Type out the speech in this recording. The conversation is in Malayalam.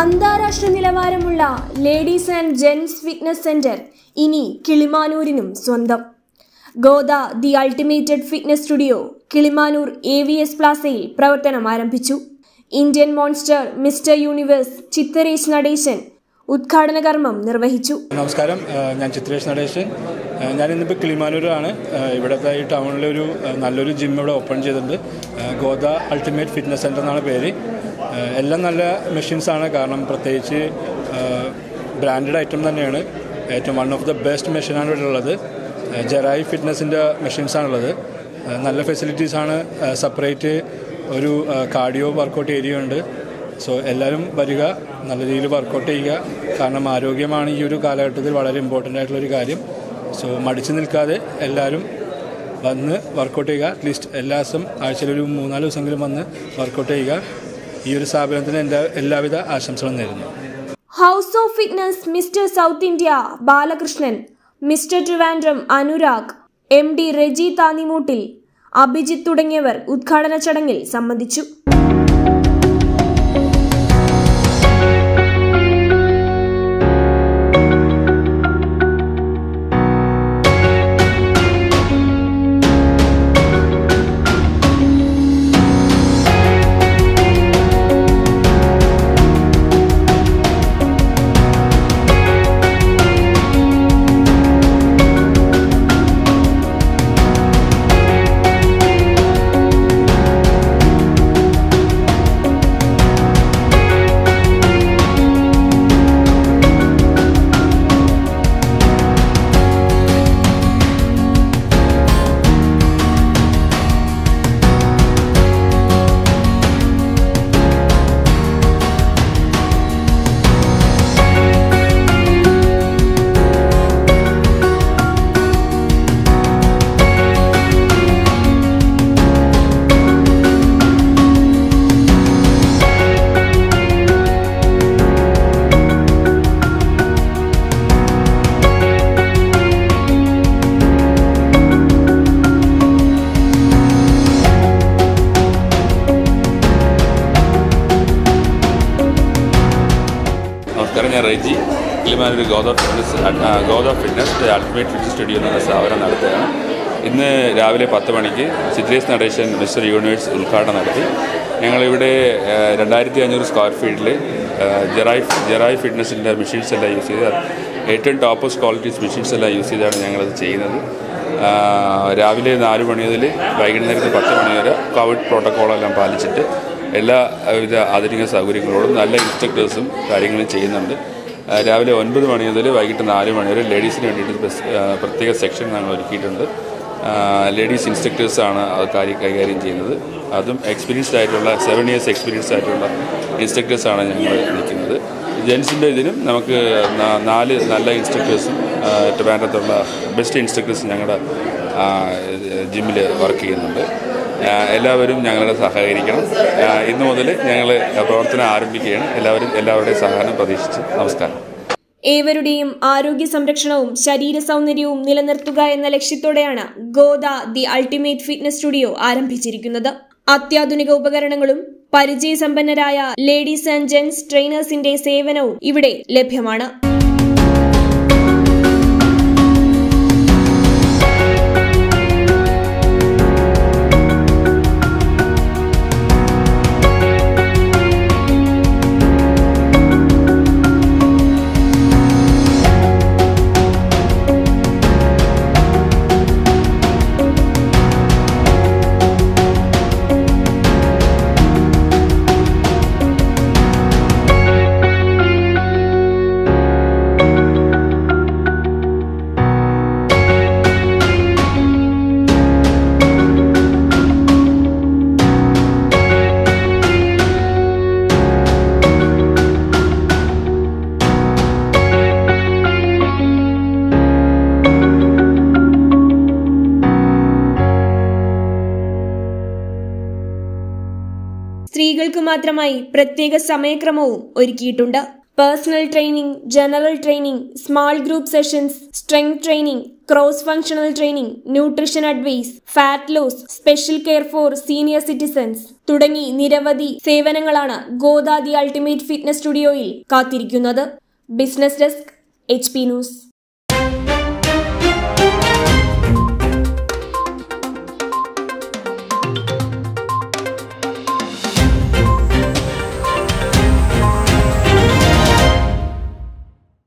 അന്താരാഷ്ട്ര നിലവാരമുള്ള ladies and gents fitness centre ഇനി കിളിമാനൂരിനും സ്വന്തം. Godha the ultimated fitness studio Kilimanoor A V S പ്ലാസയിൽ പ്രവർത്തനം ആരംഭിച്ചു. Indian monster mister universe Chithresh Nadesan ഉദ്ഘാടന കർമ്മം നിർവഹിച്ചു. നമസ്കാരം. ഞാൻ ചിത്രേഷ് നടേശൻ. ഞാൻ ഇന്നിപ്പോൾ കിളിമാനൂരാണ്. ഇവിടുത്തെ ഈ ടൗണിലൊരു നല്ലൊരു ജിം ഇവിടെ ഓപ്പൺ ചെയ്തിട്ടുണ്ട്. ഗോദ അൾട്ടിമേറ്റ് ഫിറ്റ്നസ് സെന്റർ എന്നാണ് പേര്. എല്ലാം നല്ല മെഷീൻസാണ് കാരണം പ്രത്യേകിച്ച് ബ്രാൻഡഡ് ഐറ്റം തന്നെയാണ്. ഏറ്റവും വൺ ഓഫ് ദ ബെസ്റ്റ് മെഷീനാണ് ഇവിടെ ഉള്ളത്. ജെറായി ഫിറ്റ്നസിന്റെ മെഷീൻസാണുള്ളത് നല്ല ഫെസിലിറ്റീസാണ് സെപ്പറേറ്റ് ഒരു കാർഡിയോ വർക്കൗട്ട് ഏരിയ ഉണ്ട്. സോ എല്ലാവരും വരിക നല്ല രീതിയിൽ വർക്കൗട്ട് ചെയ്യുക. കാരണം ആരോഗ്യമാണ് ഈ ഒരു കാലഘട്ടത്തിൽ വളരെ ഇമ്പോർട്ടന്റ് ആയിട്ടുള്ളൊരു കാര്യം. സോ മടിച്ചു നിൽക്കാതെ എല്ലാവരും വന്ന് വർക്കൗട്ട് ചെയ്യുക. അറ്റ്ലീസ്റ്റ് എല്ലാ ദിവസം ആഴ്ചയിൽ ഒരു മൂന്നാൽ ദിവസമെങ്കിലും വന്ന് വർക്കൗട്ട് ചെയ്യുക. ഈ ഒരു സ്ഥാപനത്തിന് എന്റെ എല്ലാവിധ ആശംസകളും നേരുന്നു. House of fitness mister south India Balakrishnan mister Trivandrum Anurag M D Reji Thannimoottil Abhijith തുടങ്ങിയവർ ഉദ്ഘാടന ചടങ്ങിൽ സംബന്ധിച്ചു. Kilimanoor Godha fitness Godha fitness ultimate fitness studio എന്ന സ്ഥാപനം നടത്തുകയാണ്. ഇന്ന് രാവിലെ പത്ത് മണിക്ക് ചിത്രേഷ് നടേശൻ മിസ്റ്റർ യൂണിവേഴ്സ് ഉദ്ഘാടനം നടത്തി. ഞങ്ങളിവിടെ രണ്ടായിരത്തി അഞ്ഞൂറ് സ്ക്വയർ ഫീറ്റിൽ ജെറായി ജെറായി ഫിറ്റ്നസിന്റെ മെഷീൻസ് എല്ലാം യൂസ് ചെയ്ത് ഏറ്റവും ടോപ്പസ്റ്റ് ക്വാളിറ്റീസ് മെഷീൻസ് എല്ലാം യൂസ് ചെയ്താണ് ഞങ്ങളത് ചെയ്യുന്നത്. രാവിലെ നാല് മണി മുതൽ വൈകുന്നേരത്ത് പത്ത് മണി വരെ കോവിഡ് പ്രോട്ടോക്കോളെല്ലാം പാലിച്ചിട്ട് എല്ലാ വിധ ആധുനിക സൗകര്യങ്ങളോടും നല്ല ഇൻസ്ട്രക്ടേഴ്സും കാര്യങ്ങളും ചെയ്യുന്നുണ്ട്. രാവിലെ ഒൻപത് മണി മുതൽ വൈകിട്ട് നാല് മണി വരെ ലേഡീസിന് വേണ്ടിയിട്ട് പ്രത്യേക സെക്ഷൻ ഞങ്ങൾ ഒരുക്കിയിട്ടുണ്ട്. ലേഡീസ് ഇൻസ്ട്രക്ടേഴ്സാണ് അത് കാര്യം കൈകാര്യം ചെയ്യുന്നത്. അതും എക്സ്പീരിയൻസ്ഡ് ആയിട്ടുള്ള സെവൻ ഇയേഴ്സ് എക്സ്പീരിയൻസ് ആയിട്ടുള്ള ഇൻസ്ട്രക്ടേഴ്സാണ് ഞങ്ങൾ നിൽക്കുന്നത്. ജെൻസിന്റെ ഇതിനും നമുക്ക് നാല് നല്ല ഇൻസ്ട്രക്ടേഴ്സും ട്രിവാൻഡ്രത്തുള്ള ബെസ്റ്റ് ഇൻസ്ട്രക്ടേഴ്സ് ഞങ്ങളുടെ ജിമ്മിൽ വർക്ക് ചെയ്യുന്നുണ്ട്. എല്ലാവരും ഞങ്ങളെ സഹകരിക്കണം. ഇന്ന് മുതൽ ഞങ്ങൾ പ്രവർത്തനം ആരംഭിക്കുകയാണ്. എല്ലാവരും എല്ലാവരുടെയും സഹകരണം പ്രതീക്ഷിച്ച് നമസ്കാരം. ഏവരുടെയും ആരോഗ്യ സംരക്ഷണവും ശരീര സൗന്ദര്യവും നിലനിർത്തുക എന്ന ലക്ഷ്യത്തോടെയാണ് Godha the ultimate fitness studio ആരംഭിച്ചിരിക്കുന്നത്. അത്യാധുനിക ഉപകരണങ്ങളും പരിചയസമ്പന്നരായ ലേഡീസ് ആൻഡ് ജെന്റ്സ് ട്രെയിനേഴ്സിന്റെ സേവനവും ഇവിടെ ലഭ്യമാണ്. സ്ത്രീകൾക്ക് മാത്രമായി പ്രത്യേക സമയക്രമവും ഒരുക്കിയിട്ടുണ്ട്. Personal training general training small group sessions strength training cross functional training nutrition advice fat loss special care for senior citizens തുടങ്ങി നിരവധി സേവനങ്ങളാണ് ഗോദാദി അൾട്ടിമേറ്റ് ഫിറ്റ്നസ് സ്റ്റുഡിയോയിൽ കാത്തിരിക്കുന്നത്. Business desk H P news